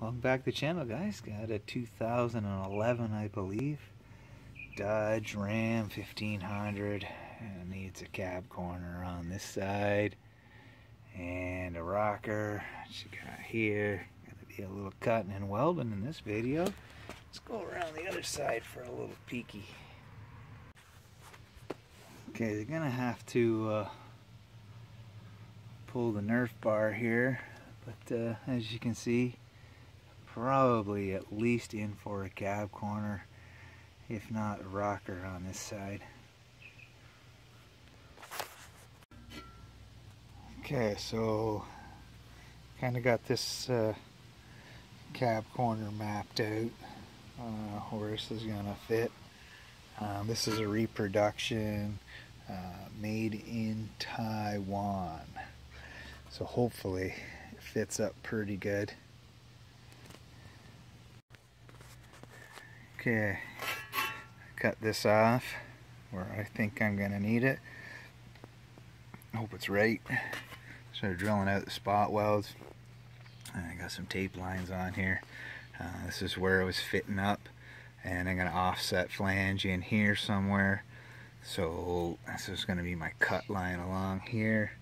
welcome back to the channel guys. Got a 2011 I believe. Dodge Ram 1500. It needs a cab corner on this side. And a rocker. You got here. Gonna be a little cutting and welding in this video. Let's go around the other side for a little peeky. Okay, they're gonna have to uh, pull the Nerf bar here but uh, as you can see probably at least in for a cab corner if not a rocker on this side. Okay so kind of got this uh, cab corner mapped out. Uh, where this is gonna fit. Um, this is a reproduction uh, made in Taiwan. So hopefully it fits up pretty good. Okay, cut this off where I think I'm going to need it. Hope it's right. Started drilling out the spot welds. I got some tape lines on here. Uh, this is where it was fitting up and I'm going to offset flange in here somewhere. So this is going to be my cut line along here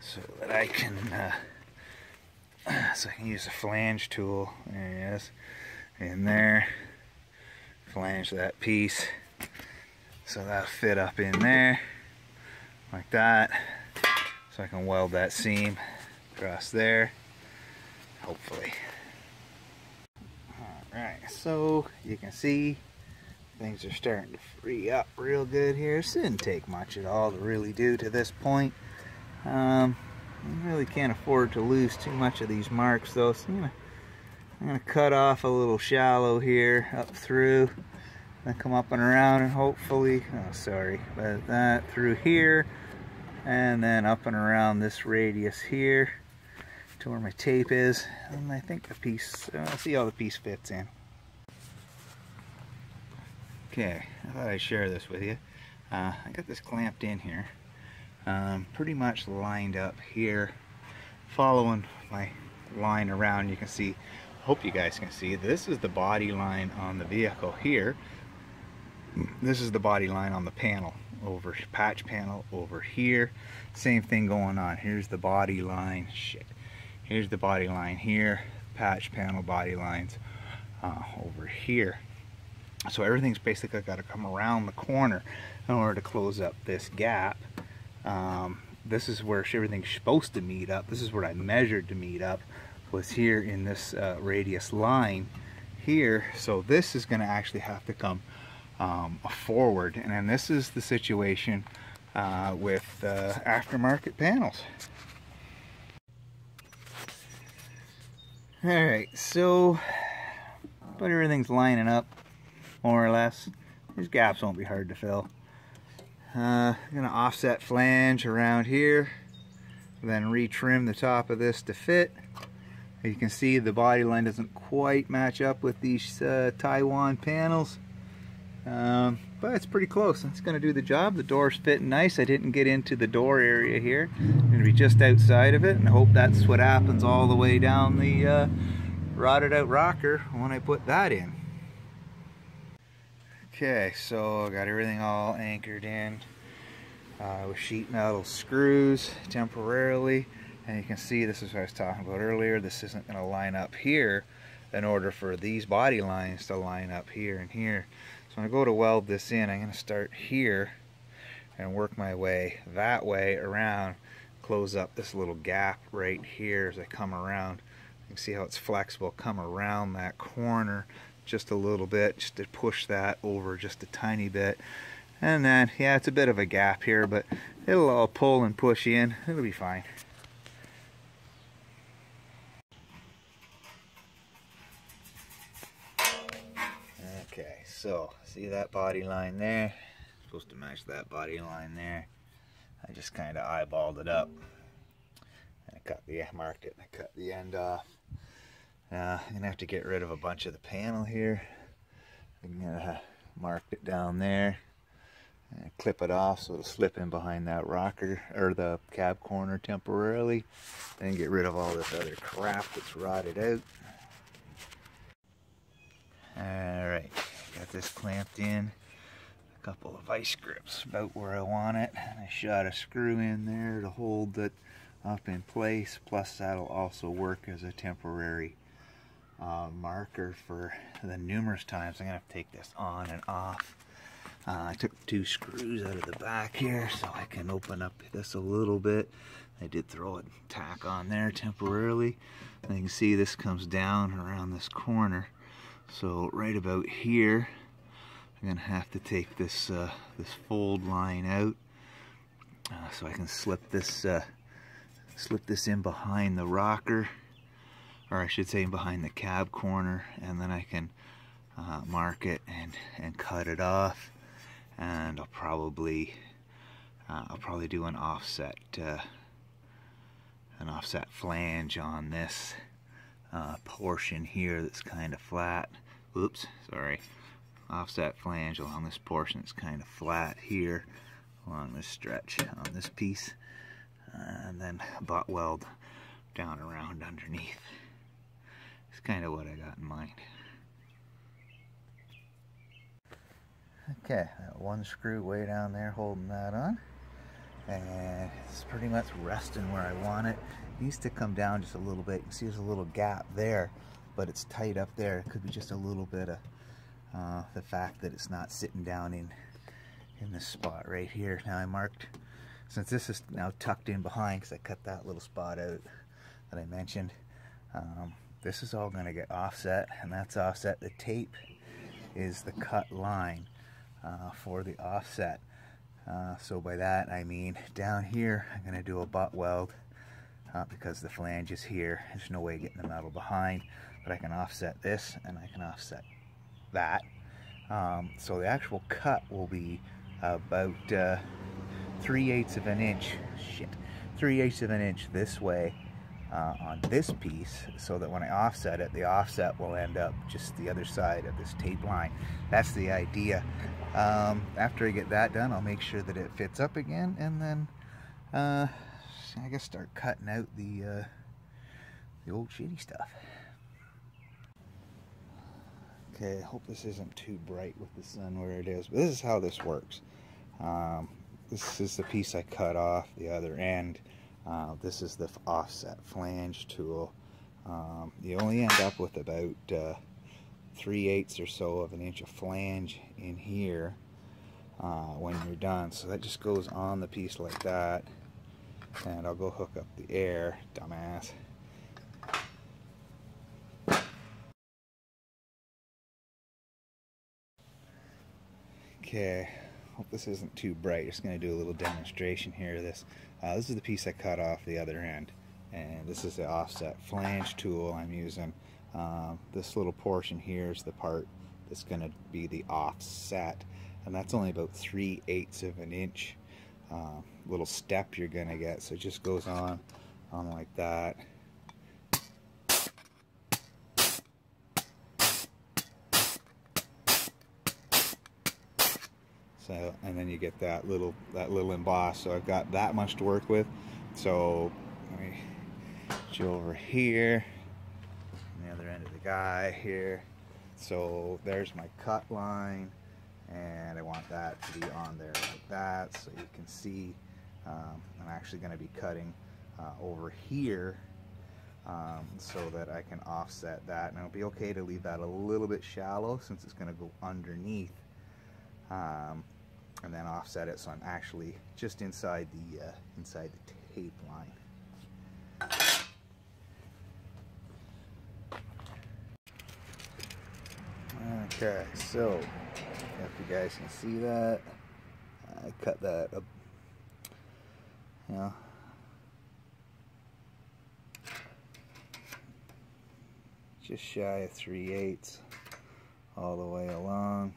so that I can uh, so I can use a flange tool there it is in there flange that piece so that'll fit up in there like that so I can weld that seam across there hopefully alright so you can see things are starting to free up real good here. This didn't take much at all to really do to this point. Um, I really can't afford to lose too much of these marks though, so I'm gonna cut off a little shallow here up through, then come up and around and hopefully, oh sorry, but that through here, and then up and around this radius here to where my tape is, and I think the piece, uh, see how the piece fits in. Okay, I thought I'd share this with you. Uh, I got this clamped in here um, pretty much lined up here following my line around you can see hope you guys can see this is the body line on the vehicle here. This is the body line on the panel over patch panel over here. Same thing going on. Here's the body line. Shit. Here's the body line here. Patch panel body lines uh, over here. So everything's basically got to come around the corner in order to close up this gap. Um, this is where everything's supposed to meet up. This is where I measured to meet up was here in this uh, radius line here. So this is going to actually have to come um, forward. And then this is the situation uh, with uh, aftermarket panels. Alright, so but everything's lining up more or less. These gaps won't be hard to fill. Uh, to offset flange around here, then retrim the top of this to fit. You can see the body line doesn't quite match up with these uh, Taiwan panels, um, but it's pretty close. It's going to do the job. The door's fitting nice. I didn't get into the door area here. I'm going to be just outside of it, and I hope that's what happens all the way down the uh, rotted out rocker when I put that in. Okay, so I got everything all anchored in uh, with sheet metal screws temporarily. And you can see this is what I was talking about earlier. This isn't going to line up here in order for these body lines to line up here and here. So when I go to weld this in, I'm going to start here and work my way that way around, close up this little gap right here as I come around. You can see how it's flexible, come around that corner just a little bit just to push that over just a tiny bit and then yeah it's a bit of a gap here but it'll all pull and push in it'll be fine so see that body line there supposed to match that body line there I just kind of eyeballed it up and I cut the marked it and I cut the end off uh, I'm gonna have to get rid of a bunch of the panel here. I'm gonna mark it down there and clip it off so it'll slip in behind that rocker or the cab corner temporarily. Then get rid of all this other crap that's rotted out. Alright, got this clamped in. A couple of vice grips about where I want it. I shot a screw in there to hold it up in place. Plus that'll also work as a temporary uh, marker for the numerous times I'm going to to take this on and off. Uh, I took two screws out of the back here so I can open up this a little bit. I did throw a tack on there temporarily. And you can see this comes down around this corner. So right about here, I'm gonna have to take this uh, this fold line out uh, so I can slip this uh, slip this in behind the rocker, or I should say behind the cab corner, and then I can uh, mark it and and cut it off. And I'll probably uh, I'll probably do an offset uh, an offset flange on this portion here that's kind of flat. Oops, sorry. Offset flange along this portion It's kind of flat here along this stretch on this piece. And then butt weld down around underneath. It's kind of what I got in mind. Okay, one screw way down there holding that on and it's pretty much resting where I want it. it. needs to come down just a little bit. You can see there's a little gap there, but it's tight up there. It could be just a little bit of uh, the fact that it's not sitting down in in this spot right here. Now I marked, since this is now tucked in behind because I cut that little spot out that I mentioned, um, this is all going to get offset, and that's offset. The tape is the cut line uh, for the offset. Uh, so by that I mean down here I'm going to do a butt weld uh, because the flange is here. There's no way getting the metal behind, but I can offset this and I can offset that. Um, so the actual cut will be about uh, 3 eighths of an inch, shit, 3 eighths of an inch this way uh, on this piece so that when I offset it, the offset will end up just the other side of this tape line. That's the idea. Um, after I get that done, I'll make sure that it fits up again and then uh, I guess start cutting out the, uh, the old shitty stuff. Okay, I hope this isn't too bright with the sun where it is, but this is how this works. Um, this is the piece I cut off the other end. Uh, this is the offset flange tool. Um, you only end up with about uh, 3 eighths or so of an inch of flange in here uh, when you're done. So that just goes on the piece like that. And I'll go hook up the air, dumbass. Okay, hope this isn't too bright. Just going to do a little demonstration here of this. Uh, this is the piece I cut off the other end. And this is the offset flange tool I'm using. Um, this little portion here is the part that's going to be the offset. And that's only about 3 eighths of an inch uh, little step you're going to get. So it just goes on, on like that. So, and then you get that little that little emboss. So I've got that much to work with. So let me go over here, on the other end of the guy here. So there's my cut line, and I want that to be on there like that, so you can see. Um, I'm actually going to be cutting uh, over here um, so that I can offset that. And it'll be okay to leave that a little bit shallow since it's going to go underneath um, and then offset it so I'm actually just inside the uh, inside the tape line. Okay, so if you guys can see that, I cut that up, know, just shy of 3 eighths all the way along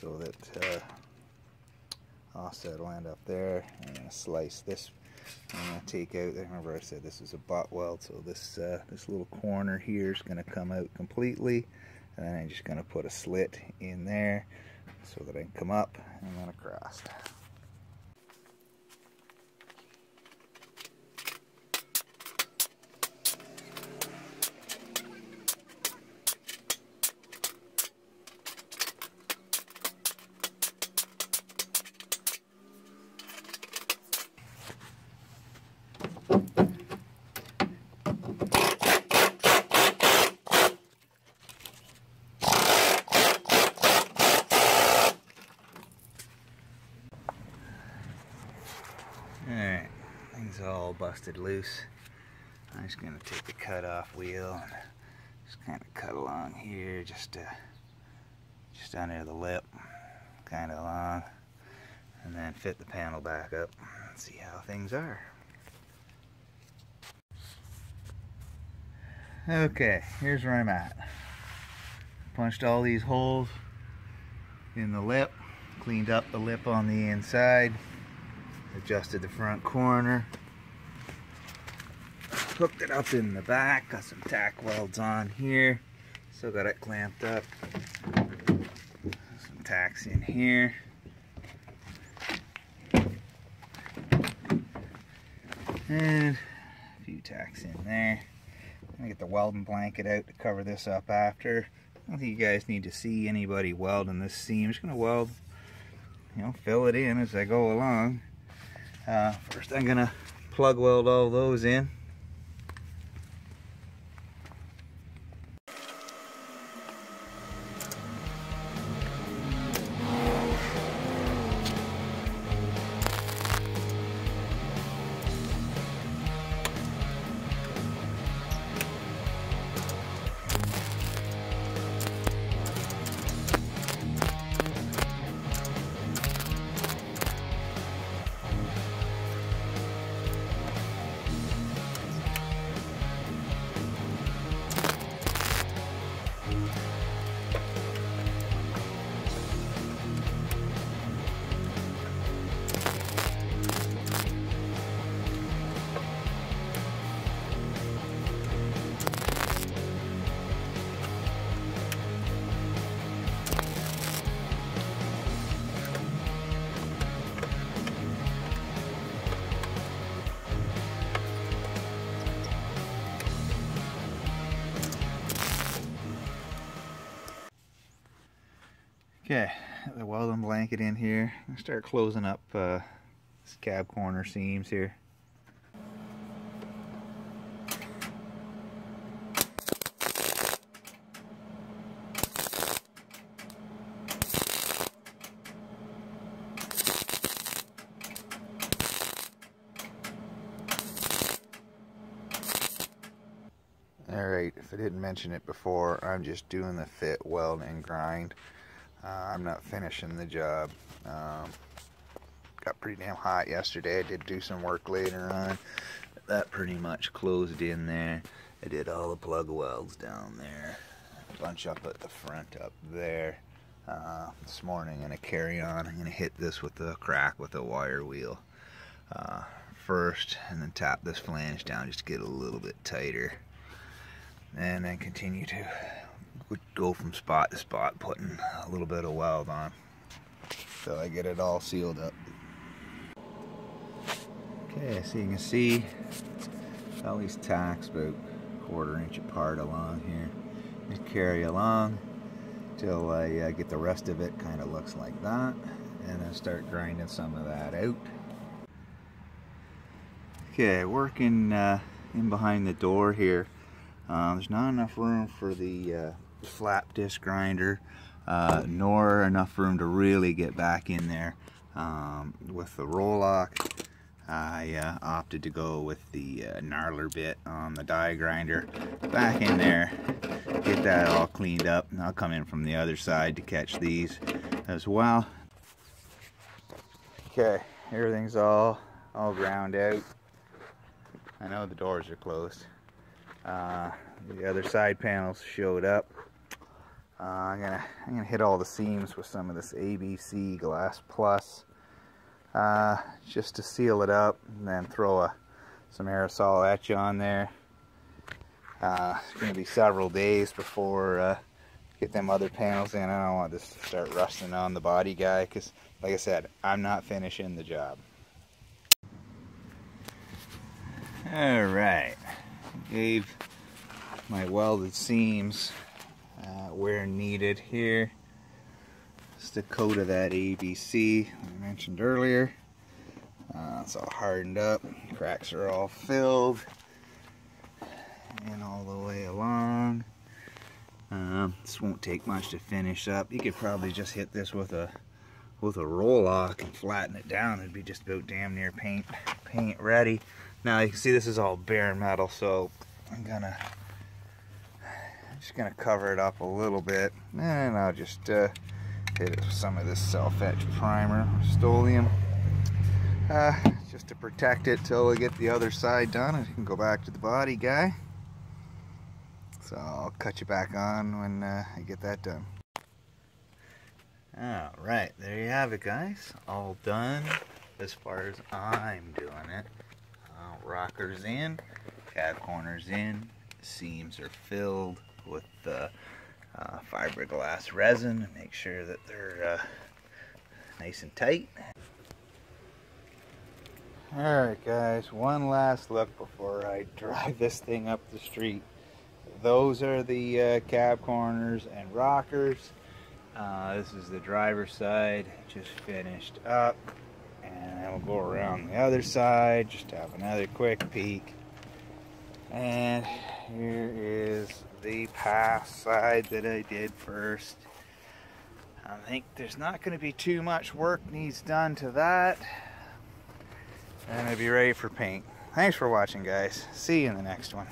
so that uh, offset will end up there. I'm going to slice this. I'm going to take out, remember I said this is a butt weld, so this, uh, this little corner here is going to come out completely. And then I'm just going to put a slit in there so that I can come up and then across. Busted loose. I'm just gonna take the cut off wheel and just kind of cut along here, just just under the lip, kind of long, and then fit the panel back up and see how things are. Okay, here's where I'm at. Punched all these holes in the lip, cleaned up the lip on the inside, adjusted the front corner, hooked it up in the back, got some tack welds on here, still got it clamped up, some tacks in here. And a few tacks in there. I'm gonna get the welding blanket out to cover this up after. I don't think you guys need to see anybody welding this seam. I'm just gonna weld, you know, fill it in as I go along. Uh, first I'm gonna plug weld all those in. Okay, the welding blanket in here. I'm start closing up uh, cab corner seams here. Alright, if I didn't mention it before, I'm just doing the fit, weld, and grind. Uh, I'm not finishing the job. Um, got pretty damn hot yesterday. I did do some work later on. That pretty much closed in there. I did all the plug welds down there. A bunch up at the front up there. Uh, this morning I'm going to carry on. I'm going to hit this with the crack with a wire wheel uh, first and then tap this flange down just to get a little bit tighter and then continue to would go from spot to spot putting a little bit of weld on so I get it all sealed up. Okay, so you can see all these tacks about quarter inch apart along here. Just carry along till I uh, get the rest of it kind of looks like that and then start grinding some of that out. Okay, working uh, in behind the door here. Uh, there's not enough room for the uh, flap disc grinder uh, nor enough room to really get back in there. Um, with the Roloc I uh, opted to go with the uh, knurler bit on the die grinder. Back in there get that all cleaned up and I'll come in from the other side to catch these as well. Okay everything's all all ground out. I know the doors are closed. Uh, the other side panels showed up uh, I'm gonna I'm gonna hit all the seams with some of this ABC Glass Plus uh, just to seal it up, and then throw a some aerosol etch on there. Uh, it's gonna be several days before uh, get them other panels in. I don't want this to start rusting on the body guy because, like I said, I'm not finishing the job. All right, gave my welded seams uh, where needed here. Just a coat of that ABC I mentioned earlier. Uh, it's all hardened up, cracks are all filled, and all the way along. Um, this won't take much to finish up. You could probably just hit this with a with a Roloc and flatten it down. It'd be just about damn near paint paint ready. Now you can see this is all bare metal, so I'm gonna just gonna cover it up a little bit, and I'll just uh, hit it with some of this self-etch primer, Rust-Oleum, uh, just to protect it till we get the other side done, and can go back to the body guy. So I'll cut you back on when uh, I get that done. Alright, there you have it guys. All done as far as I'm doing it. Uh, rockers in, cab corners in, seams are filled with the uh, fiberglass resin. Make sure that they're uh, nice and tight. Alright guys, one last look before I drive this thing up the street. Those are the uh, cab corners and rockers. Uh, this is the driver's side, just finished up. And we'll go around the other side, just have another quick peek. And here is the pass side that I did first. I think there's not going to be too much work needs done to that. And I'll be ready for paint. Thanks for watching guys. See you in the next one.